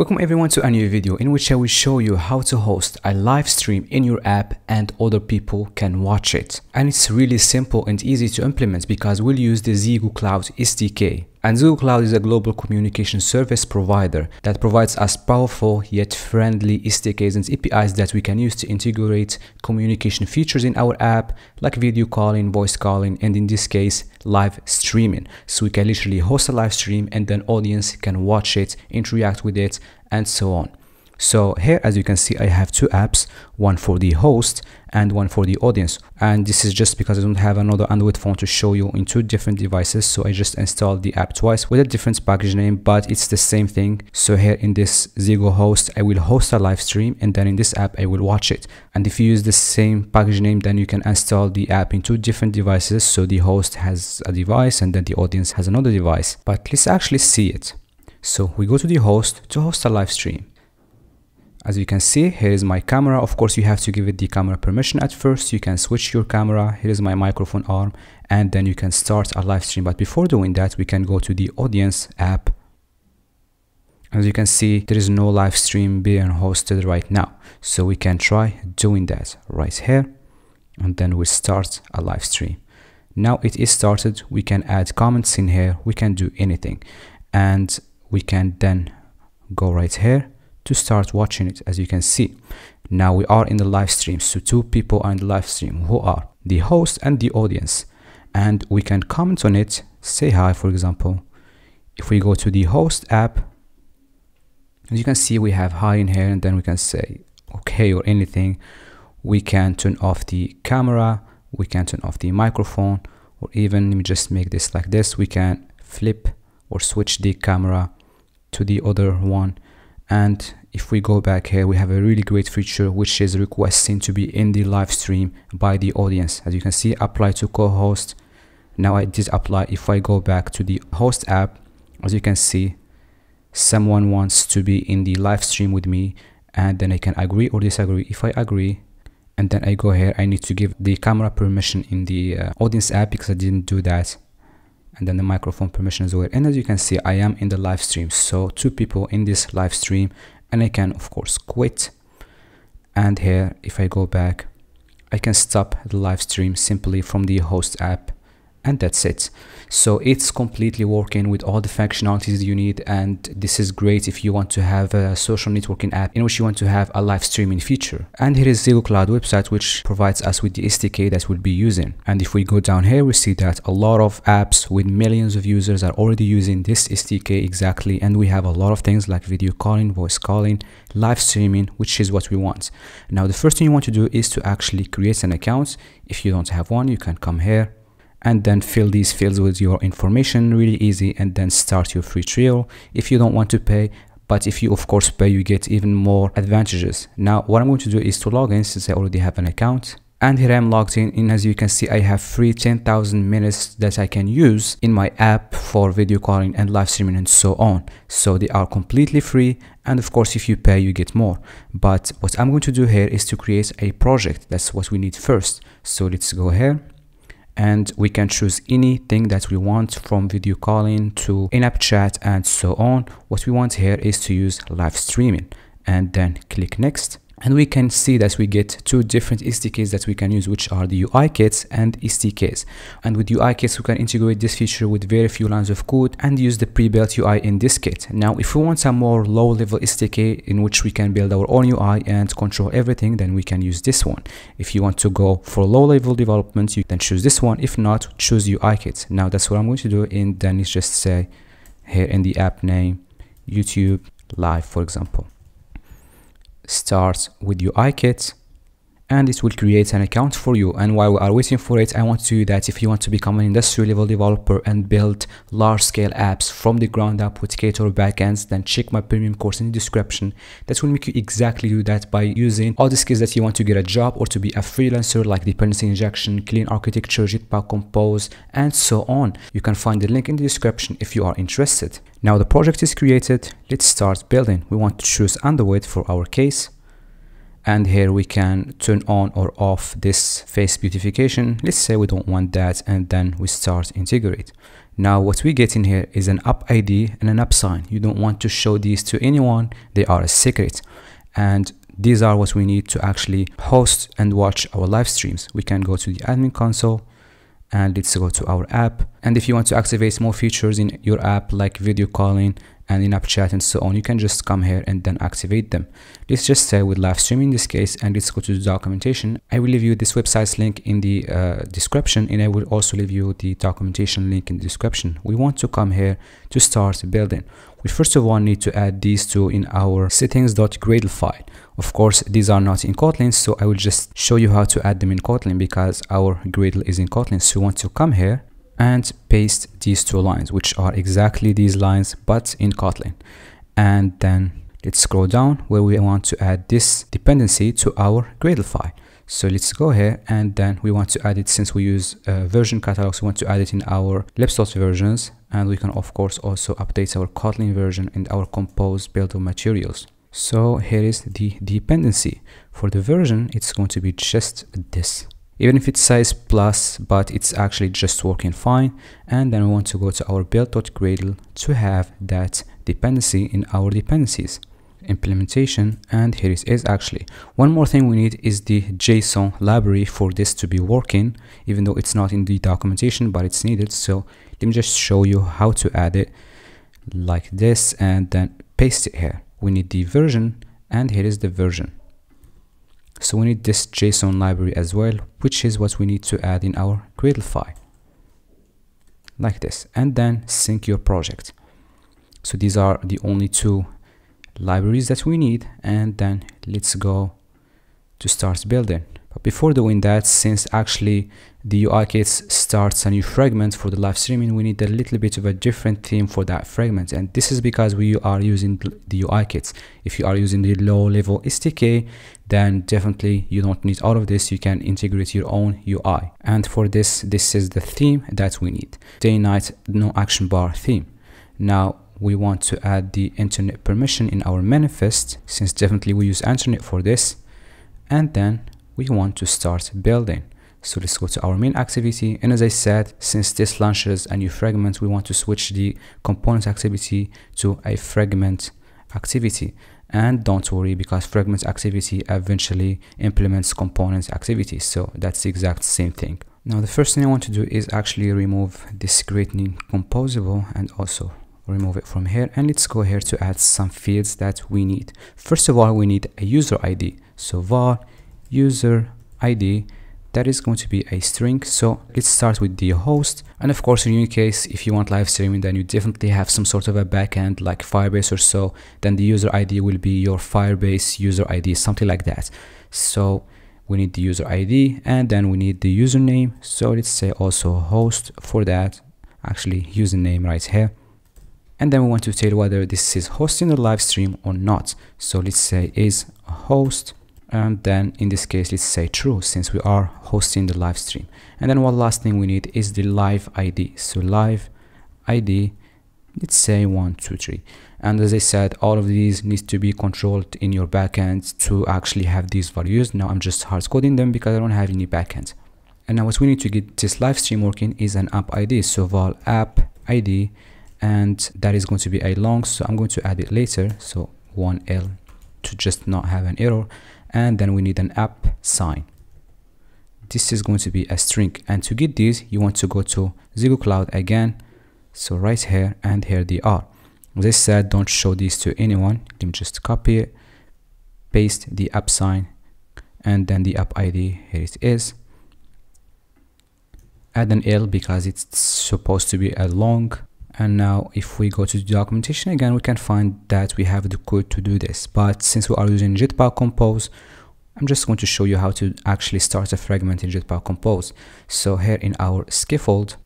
Welcome everyone to a new video in which I will show you how to host a live stream in your app and other people can watch it. And it's really simple and easy to implement because we'll use the ZEGOCLOUD SDK. And ZEGOCLOUD is a global communication service provider that provides us powerful yet friendly SDKs and APIs that we can use to integrate communication features in our app like video calling, voice calling, and in this case, live streaming. So we can literally host a live stream and then audience can watch it, interact with it, and so on. So here, as you can see, I have two apps, one for the host and one for the audience. And this is just because I don't have another Android phone to show you in two different devices. So I just installed the app twice with a different package name, but it's the same thing. So here in this Zego host, I will host a live stream and then in this app, I will watch it. And if you use the same package name, then you can install the app in two different devices. So the host has a device and then the audience has another device. But let's actually see it. So we go to the host to host a live stream. As you can see, here is my camera. Of course, you have to give it the camera permission at first. You can switch your camera. Here is my microphone arm, and then you can start a live stream. But before doing that, we can go to the audience app. As you can see, there is no live stream being hosted right now. So we can try doing that right here, and then we start a live stream. Now it is started. We can add comments in here. We can do anything. And we can then go right here to start watching it as you can see. Now we are in the live stream so two people are in the live stream who are the host and the audience and we can comment on it say hi for example. If we go to the host app as you can see we have hi in here and then we can say okay or anything. We can turn off the camera we can turn off the microphone or even let me just make this like this we can flip or switch the camera to the other one and if we go back here we have a really great feature which is requesting to be in the live stream by the audience. As you can see apply to co-host. Now I did apply. If I go back to the host app as you can see someone wants to be in the live stream with me and then I can agree or disagree. If I agree and then I go here I need to give the camera permission in the uh, audience app because I didn't do that and then the microphone permission as well and as you can see i am in the live stream. So two people in this live stream and i can of course quit. And here if i go back i can stop the live stream simply from the host app and that's it. So it's completely working with all the functionalities you need and this is great if you want to have a social networking app in which you want to have a live streaming feature. And here is ZEGOCLOUD website which provides us with the SDK that we'll be using. And if we go down here we see that a lot of apps with millions of users are already using this SDK exactly and we have a lot of things like video calling voice calling live streaming which is what we want. Now the first thing you want to do is to actually create an account. If you don't have one you can come here and then fill these fields with your information really easy and then start your free trial if you don't want to pay. But if you of course pay you get even more advantages. Now what i'm going to do is to log in since i already have an account. And here I'm logged in and as you can see I have free 10,000 minutes that I can use in my app for video calling and live streaming and so on. So they are completely free and of course if you pay you get more. But what I'm going to do here is to create a project. That's what we need first. So let's go here and we can choose anything that we want from video calling to in-app chat and so on. What we want here is to use live streaming. And then click next and we can see that we get two different SDKs that we can use which are the UI kits and SDKs and with UI kits we can integrate this feature with very few lines of code and use the pre-built UI in this kit. Now if we want some more low-level SDK in which we can build our own UI and control everything then we can use this one. If you want to go for low-level development you can choose this one. If not choose UI kits. Now that's what I'm going to do and then let's just say here in the app name YouTube live for example starts with UI kit and it will create an account for you. And while we are waiting for it i want to that if you want to become an industry level developer and build large scale apps from the ground up with Ktor backends then check my premium course in the description. That will make you exactly do that by using all the skills that you want to get a job or to be a freelancer like dependency injection clean architecture jetpack compose and so on. You can find the link in the description if you are interested now the project is created. Let's start building. We want to choose android for our case. And here we can turn on or off this face beautification. Let's say we don't want that and then we start integrate. Now what we get in here is an app id and an app sign. You don't want to show these to anyone. They are a secret. And these are what we need to actually host and watch our live streams. We can go to the admin console and let's go to our app. And if you want to activate more features in your app like video calling and in app chat and so on you can just come here and then activate them. Let's just say with live streaming in this case and let's go to the documentation. I will leave you this website's link in the uh, description and i will also leave you the documentation link in the description. We want to come here to start building. We first of all need to add these two in our settings.gradle file. Of course these are not in kotlin so i will just show you how to add them in kotlin because our gradle is in kotlin. So you want to come here and paste these two lines which are exactly these lines but in Kotlin. And then let's scroll down where we want to add this dependency to our Gradle file. So let's go here and then we want to add it since we use uh, version catalogs we want to add it in our libs.versions. And we can of course also update our Kotlin version and our compose build of materials. So here is the dependency. For the version it's going to be just this even if it says plus but it's actually just working fine. And then we want to go to our build.gradle to have that dependency in our dependencies. Implementation and here it is actually. One more thing we need is the json library for this to be working even though it's not in the documentation but it's needed. So let me just show you how to add it like this and then paste it here. We need the version and here is the version so we need this JSON library as well, which is what we need to add in our Gradle file. Like this. And then sync your project. So these are the only two libraries that we need. And then let's go to start building. But before doing that, since actually the UI kits starts a new fragment for the live streaming, we need a little bit of a different theme for that fragment. And this is because we are using the UI kits. If you are using the low level SDK, then definitely you don't need all of this. You can integrate your own UI. And for this, this is the theme that we need. Day night, no action bar theme. Now we want to add the internet permission in our manifest since definitely we use internet for this. And then we want to start building. So let's go to our main activity. And as I said, since this launches a new fragment, we want to switch the component activity to a fragment activity. And don't worry because fragment activity eventually implements component activity. So that's the exact same thing. Now the first thing I want to do is actually remove this greeting composable and also remove it from here and let's go here to add some fields that we need first of all we need a user id so var user id that is going to be a string. So let's start with the host. And of course in your case if you want live streaming then you definitely have some sort of a backend like firebase or so. Then the user id will be your firebase user id something like that. So we need the user id and then we need the username. So let's say also host for that. Actually username right here. And then we want to tell whether this is hosting the live stream or not. So let's say is host and then in this case let's say true since we are hosting the live stream. And then one last thing we need is the live id so live id let's say one two three. And as i said all of these needs to be controlled in your backend to actually have these values. Now i'm just hard coding them because i don't have any backend and now what we need to get this live stream working is an app id so val app id and that is going to be a long so i'm going to add it later. So 1l to just not have an error and then we need an app sign. This is going to be a string. And to get this you want to go to ZEGOCLOUD again. So right here and here they are. I said don't show these to anyone. Let me just copy it paste the app sign and then the app ID here it is. Add an L because it's supposed to be a long and now if we go to the documentation again we can find that we have the code to do this. But since we are using jetpack compose i'm just going to show you how to actually start a fragment in jetpack compose. So here in our scaffold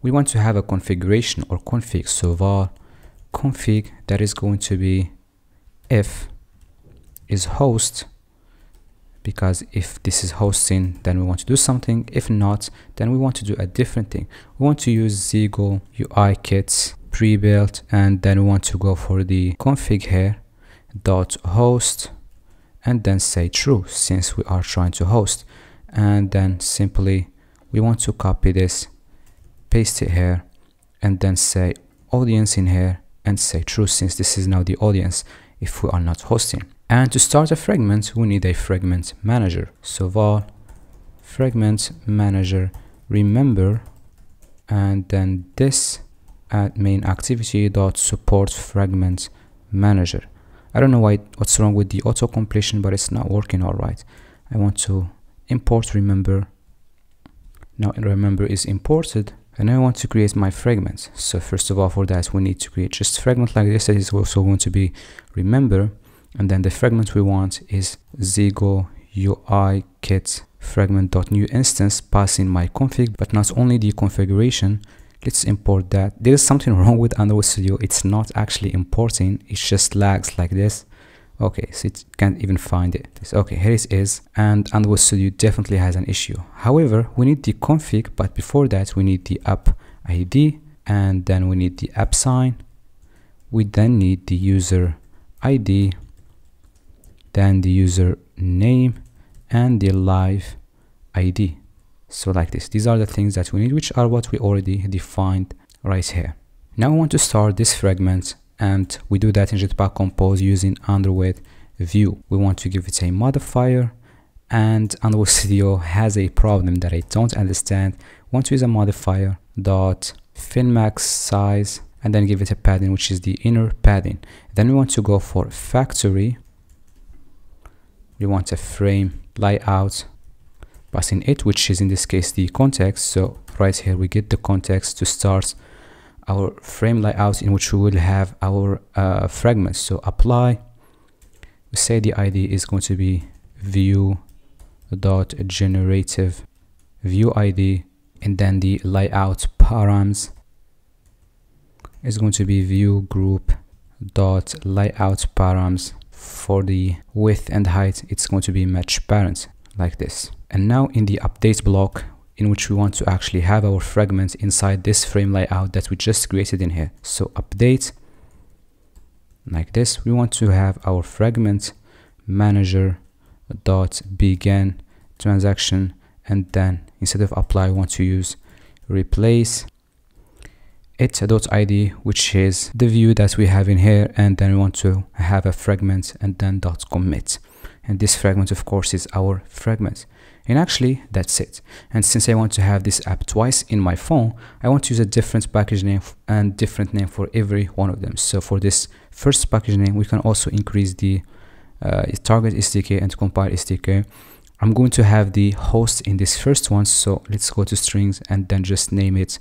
we want to have a configuration or config so var config that is going to be if is host because if this is hosting then we want to do something. If not then we want to do a different thing. We want to use Zego UI kits pre-built and then we want to go for the config here dot host and then say true since we are trying to host. And then simply we want to copy this paste it here and then say audience in here and say true since this is now the audience if we are not hosting and to start a fragment we need a fragment manager. So fragment manager remember and then this at main activity dot support fragment manager. I don't know why what's wrong with the auto completion but it's not working all right. I want to import remember. Now remember is imported and I want to create my fragments. So first of all for that we need to create just fragment like this that is also going to be remember and then the fragment we want is Zego UI kit fragment.new instance passing my config but not only the configuration. Let's import that. There is something wrong with Android Studio. It's not actually importing. It just lags like this. Okay so it can't even find it. Okay here it is. And Android Studio definitely has an issue. However we need the config but before that we need the app ID and then we need the app sign. We then need the user ID then the user name and the live ID so like this these are the things that we need which are what we already defined right here now we want to start this fragment and we do that in Jetpack Compose using Underwood View. We want to give it a modifier and Android Studio has a problem that I don't understand. Want to use a modifier dot fill max size and then give it a padding which is the inner padding. Then we want to go for factory. We want a frame layout passing it which is in this case the context. So right here we get the context to start our frame layout in which we will have our uh, fragments. So apply. We say the id is going to be view dot generative view id and then the layout params is going to be view group dot layout params for the width and height it's going to be match parent like this and now in the update block in which we want to actually have our fragment inside this frame layout that we just created in here. So update like this. We want to have our fragment manager dot begin transaction and then instead of apply we want to use replace it dot id which is the view that we have in here and then we want to have a fragment and then dot commit. And this fragment of course is our fragment. And actually that's it. And since I want to have this app twice in my phone I want to use a different package name and different name for every one of them. So for this first package name we can also increase the uh, target SDK and compile SDK I'm going to have the host in this first one so let's go to strings and then just name it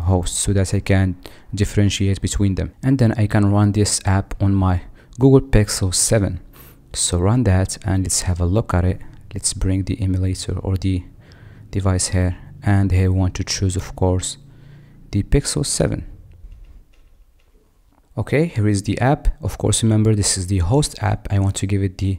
host so that I can differentiate between them. And then I can run this app on my Google Pixel 7 so run that and let's have a look at it. Let's bring the emulator or the device here. And here we want to choose of course the Pixel 7 okay here is the app. Of course remember this is the host app. I want to give it the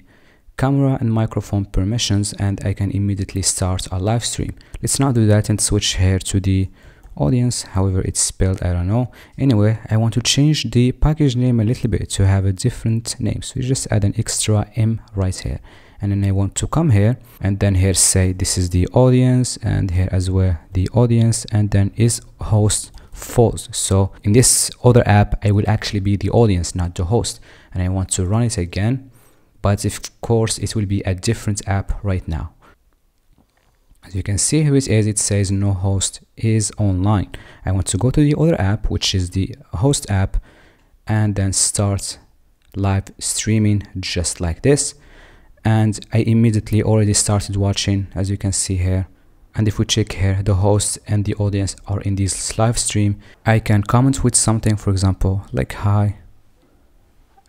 camera and microphone permissions and I can immediately start a live stream. Let's now do that and switch here to the audience however it's spelled I don't know. Anyway I want to change the package name a little bit to have a different name. So you just add an extra M right here. And then I want to come here and then here say this is the audience and here as well the audience and then is host false. So in this other app I will actually be the audience not the host. And I want to run it again but of course it will be a different app right now as you can see here it is it says no host is online. I want to go to the other app which is the host app and then start live streaming just like this. And I immediately already started watching as you can see here. And if we check here the host and the audience are in this live stream. I can comment with something for example like hi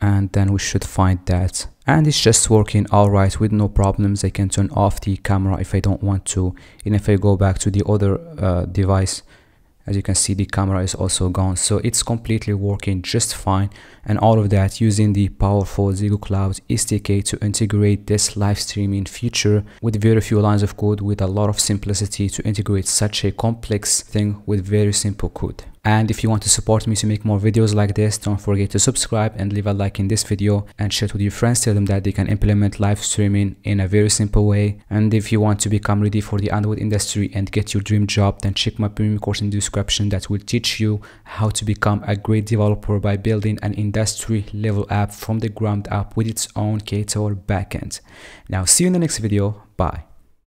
and then we should find that. And it's just working alright with no problems. I can turn off the camera if I don't want to. And if I go back to the other uh, device as you can see the camera is also gone. So it's completely working just fine. And all of that using the powerful ZEGOCLOUD SDK to integrate this live streaming feature with very few lines of code with a lot of simplicity to integrate such a complex thing with very simple code And if you want to support me to make more videos like this, don't forget to subscribe and leave a like in this video and share it with your friends. Tell them that they can implement live streaming in a very simple way. And if you want to become ready for the Android industry and get your dream job, then check my premium course in the description that will teach you how to become a great developer by building an industry level app from the ground up with its own Ktor backend. Now see you in the next video. Bye.